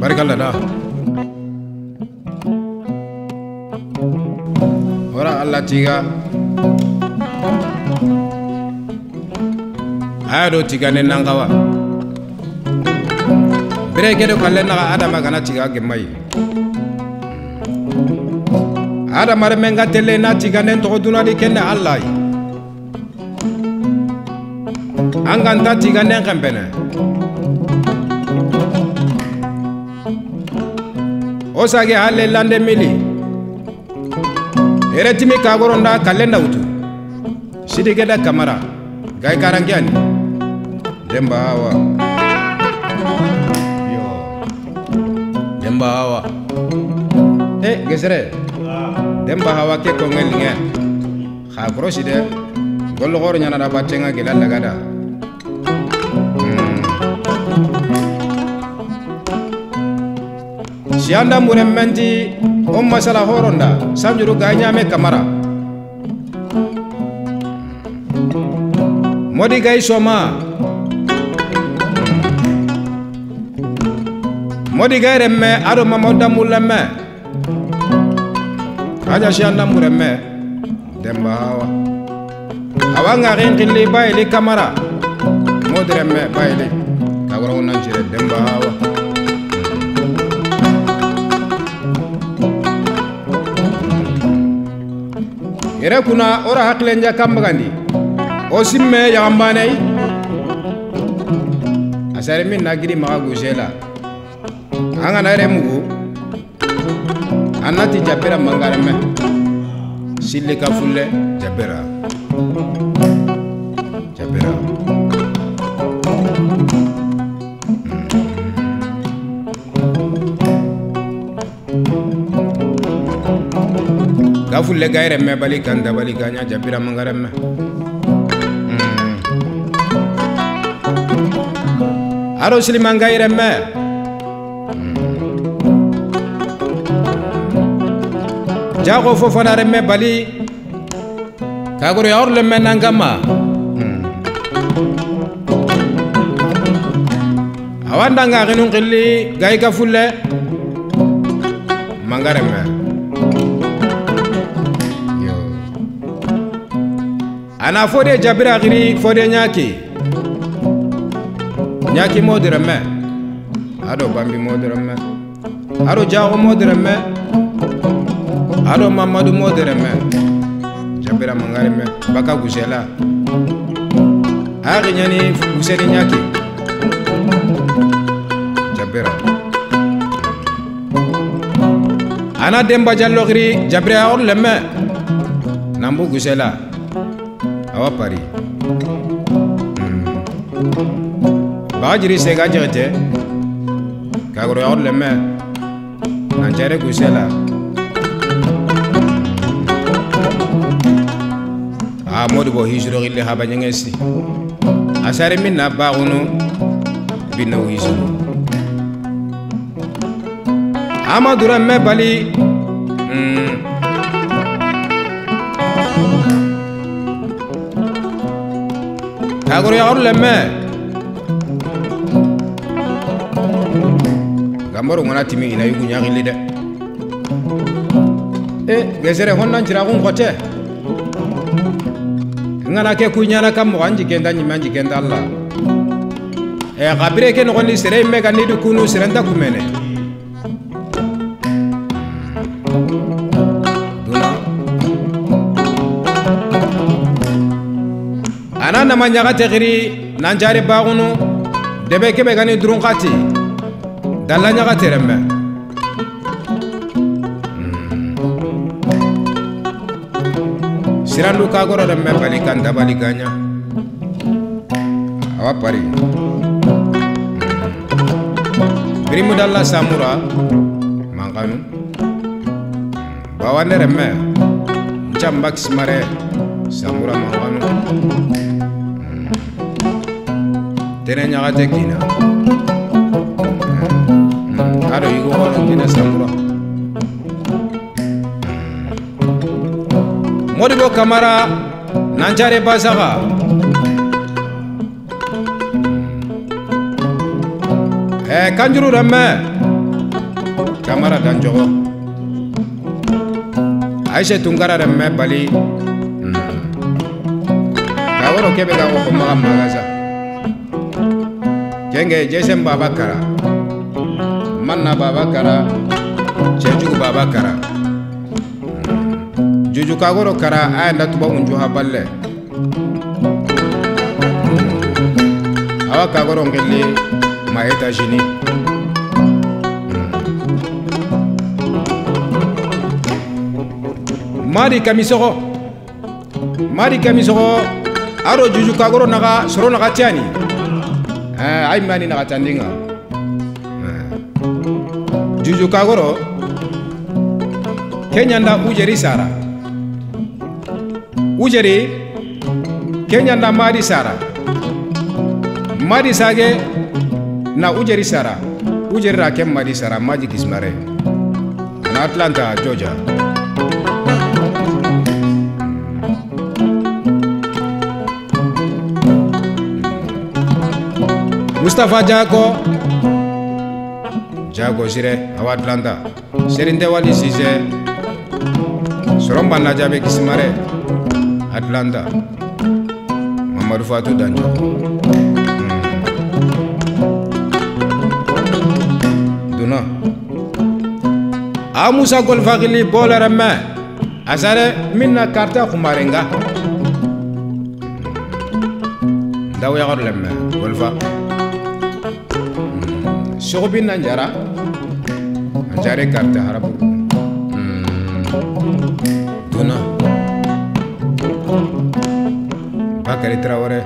barikalla da wara allah tiga. Aya do tigane nangawa bere kedo kalle naga adama gana ciga gemma ye adamademen ga telle na ciganen togo dunadi kenne alla ye an gan ta ciganen xempene wo sage halle lande mili. Eretimi kagoronda kallen dawutu sidigeda kamara. Gaykarangeani dembawa demba awa e gesere. Demba hawa ke kongel nge. Kha korosi de. Gollo gor nyana da batenga gelalla gada. Sianda muren menti on masala horonda. Sanjuru ganyame kamara. Modi gay soma modiga remme aro mamodamu lemme kaja siandamu remme demba hawa. Awa ngarin kili bayili kamara. Modi remme bayili kawarawu nancire demba hawa. Yere kuna ora hakilenja kambagandi. O simme yagambanei asari min na giri maga guse anga na mugu. Annati jabira mangareme silli ka fulle jabira jabira gafulle gayre me bali kanda bali ganya jabira mangare me. Aro siliman gayre me jago fofana remme bali. Kagoro yaor lemme nangama hmm. awandanga xinun xilli gayika fulle manga remme ana fode jabira xiri fode ñaki ñaki modiremme aɗo bambi modiremme aɗo jaxo modiremme ado mamadu modiremme jabira mangaremme baka gusela agi nyani guseni nyaki. Jabira. Ana demba jallo giri jabira or lemme nambu gusela awa pari. Bagajiri sega jegete kagoro lemme nancere gusela a modi bo hisuro gille haba nyengesi. Asare min na bagunu binna wisuru amadura me bali mm. kagoro yagaru lemme gambaro ngona timi ina yugu ñaxilli de. E gesere honnan ciraxun xote n kana kɛ ku ɲana ka mɔgɔ an jigɛnta ɲima n jigɛnta la e, xabire ke nɔgɔni sere in bɛ ka nidi kunu serenta kumɛnɛ ana nama ɲaga texiri nancari baxunu debe kebe gani durun xati dalla ɲaga terɛnbɛ sirandu kagoro renme bali kan dabali gaɲa awa pari? Birimu dalla samura. Mankanu bawane renme ncambak simare samura mankanu tene ñagate kina. Ado yigo wano kine samura modibo kamara nancare basaga eh kanjuru remme kamara danjogo aisha tungara remme bali. Kaworo kebe ga ko maga magaza. Kenge jesem baba kara manna baba kara cejugu baba jujukagoro kara aya ndatuba unjuha balle awa kagoro ngeli ma états-unis hmm. mari kamisogo mari kamisogo aro jujukagoro naga soro naga tiani. Eh, Ay mani naga tandinga. Hmm. Jujukagoro kenyanda ujeri sara ujeri kenyanda madi sara. Madi sage na ujeri sara. Ujeri ra kem madi sara maji kismare. Na atlanta georgia. Mustapha jago jago sire awa atlanta. Serinte wali sise. Soromba na jabe kismare Atlanta Mamadou Fatou Dandio duna a musa golfagili bolere me asare min na karte kumarenga ndawyaxor le me golfa soxobin na njara a njare karte harabur भाकरी त्रा वरे